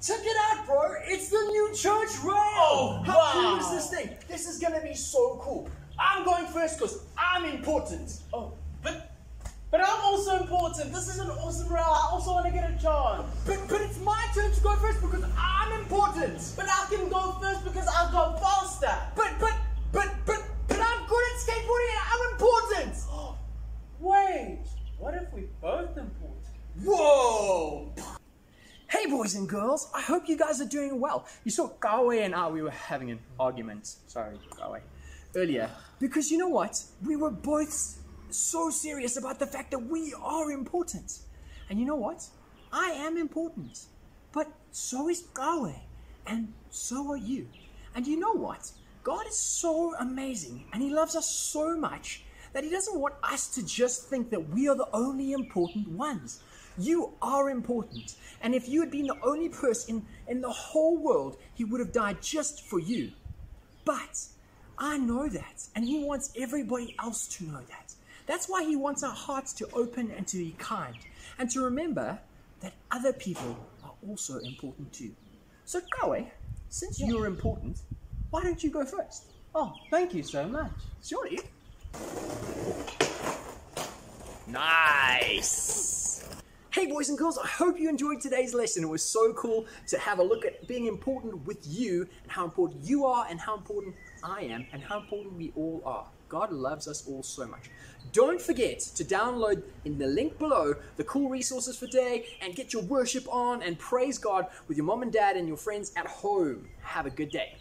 check it out, bro. It's the new church rail. Oh, How wow. cool is this thing? This is gonna be so cool. I'm going first because I'm important. Oh, but but I'm also important. This is an awesome round. I also want to get a job. But but it's my turn to go first because I'm important. But I can go first because I'll go faster. But but but but but I'm good at skateboarding and I'm important. Wait, what if we both important? Whoa! Boys and girls, I hope you guys are doing well. You saw Qhawe and I, we were having an argument, sorry, Qhawe, earlier. Because you know what? We were both so serious about the fact that we are important. And you know what? I am important. But so is Qhawe. And so are you. And you know what? God is so amazing and He loves us so much that He doesn't want us to just think that we are the only important ones. You are important. And if you had been the only person in, in the whole world, He would have died just for you. But I know that, and He wants everybody else to know that. That's why He wants our hearts to open and to be kind, and to remember that other people are also important too. So, Qhawe, since you're important, why don't you go first? Oh, thank you so much. Surely. Nice! Hey, boys and girls, I hope you enjoyed today's lesson. It was so cool to have a look at being important with you and how important you are and how important I am and how important we all are. God loves us all so much. Don't forget to download in the link below the cool resources for today and get your worship on and praise God with your mom and dad and your friends at home. Have a good day.